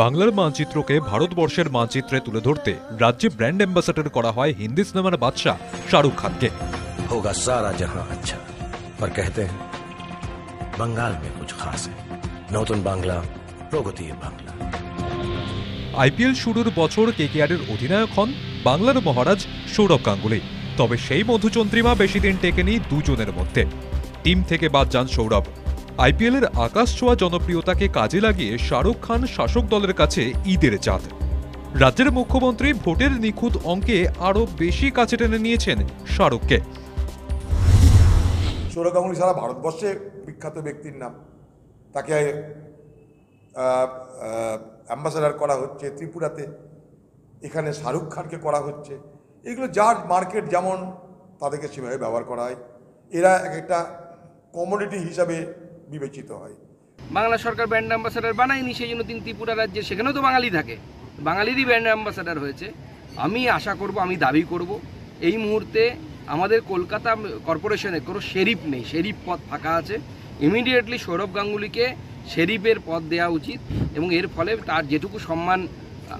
বাংলার মানচিত্রকে ভারতবর্ষের মানচিত্রে তুলে ধরতে রাজ্যে ব্র্যান্ড অ্যাম্বাসাডার করা হয় হিন্দি সিনেমার বাদশাহ শাহরুখ খানকে। হোগা সারা জাহা আচ্ছা পর কহতে হ্যাঁ বাঙ্গাল মে কুছ খাস নতুন বাংলা প্রগতির বাংলা আইপিএল শুরুর বছর কেকেআরের অধিনায়ক হন বাংলার মহারাজ সৌরভ গাঙ্গুলি। তবে সেই মধুচন্দ্রিমা বেশি দিন টেকেনি দুজনের মধ্যে। টিম থেকে বাদ যান সৌরভ। আইপিএলের আকাশ ছোঁয়া জনপ্রিয়তাকে কাজে লাগিয়ে শাহরুখ খান শাসক দলের কাছে ঈদের চাঁদ। রাজ্যের মুখ্যমন্ত্রী ভোটের নিখুঁত অঙ্কে আরও বেশি কাছে টেনে নিয়েছেন শাহরুখকে। সৌরভ গাঙ্গুলি সারা ভারতবর্ষে বিখ্যাত ব্যক্তির নাম। তাকে অ্যাম্বাসাডার করা হচ্ছে ত্রিপুরাতে। এখানে শাহরুখ খানকে করা হচ্ছে। এগুলো যার মার্কেট যেমন তাদেরকে সেভাবে ব্যবহার করা হয়। এরা এক একটা কমোডিটি হিসাবে বিবেচিত হয়। বাংলা সরকার ব্র্যান্ড অ্যাম্বাসাডার বানায়নি, সেই জন্য তিনি ত্রিপুরা রাজ্যে সেখানেও তো বাঙালি থাকে। বাঙালিরই ব্র্যান্ড অ্যাম্বাসাডার হয়েছে। আমি আশা করব, আমি দাবি করব, এই মুহূর্তে আমাদের কলকাতা কর্পোরেশনে কোনো শেরিফ নেই। শেরিফ পদ ফাঁকা আছে। ইমিডিয়েটলি সৌরভ গাঙ্গুলিকে শেরিফের পদ দেওয়া উচিত এবং এর ফলে তার যেটুকু সম্মান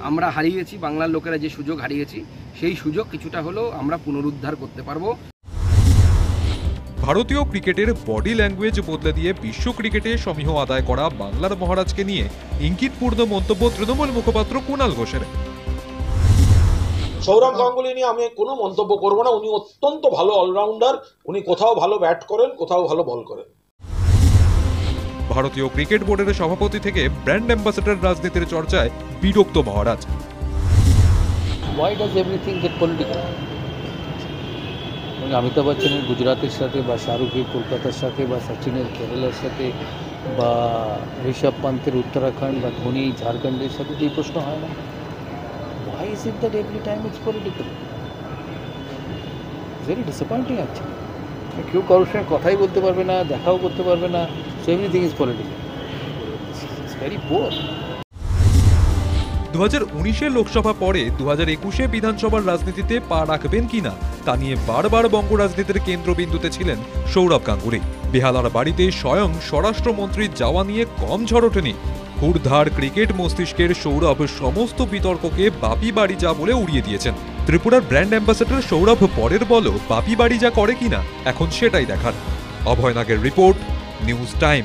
আমরা হারিয়েছি, বাংলার লোকেরা যে সুযোগ হারিয়েছি, সেই সুযোগ কিছুটা হলেও আমরা পুনরুদ্ধার করতে পারব। ভারতীয় ক্রিকেটের বডি ল্যাঙ্গুয়েজ বদলে দিয়ে বিশ্ব ক্রিকেটে সমীহ আদায় করা বাংলার মহারাজকে নিয়ে ইঙ্গিতপূর্ণ মন্তব্য তৃণমূল মুখপাত্র কুণাল ঘোষের। সৌরভ গাঙ্গুলি নিয়ে আমি কোনো মন্তব্য করব না। উনি অত্যন্ত ভালো অলরাউন্ডার। উনি কোথাও ভালো ব্যাট করেন কোথাও ভালো বল করেন। ভারতীয় ক্রিকেট বোর্ডের সভাপতি থেকে ব্র্যান্ড অ্যাম্বাসেডর রাজনীতির চর্চায় বিরক্ত মহারাজ। Why does everything get political? এবং অমিতাভ বচ্চনের গুজরাটের সাথে বা শাহরুখের কলকাতার সাথে বা সচিনের কেরালার সাথে বা ঋষভ পান্তের উত্তরাখণ্ড বা ধোনি ঝাড়খণ্ডের সাথে তো এই প্রশ্ন হয় না। Why is it that every time it's political? Very disappointing actually কেউ কারোর সঙ্গে কথাই বলতে পারবে না, দেখাও করতে পারবে না so everything is political it's very poor দু হাজার উনিশের লোকসভা পরে দু হাজার একুশে বিধানসভার রাজনীতিতে পা রাখবেন কিনা তা নিয়ে বারবার বঙ্গ রাজনীতির কেন্দ্রবিন্দুতে ছিলেন সৌরভ গাঙ্গুলি। বেহালার বাড়িতে স্বয়ং স্বরাষ্ট্রমন্ত্রী যাওয়া নিয়ে কম ঝড় ওঠেনি। হুড়ধার ক্রিকেট মস্তিষ্কের সৌরভ সমস্ত বিতর্ককে বাপি বাড়ি যা বলে উড়িয়ে দিয়েছেন। ত্রিপুরার ব্র্যান্ড অ্যাম্বাসেডর সৌরভ পরের বলো বাপি বাড়ি যা করে কিনা, এখন সেটাই দেখার। অভয়নাগের রিপোর্ট, নিউজ টাইম।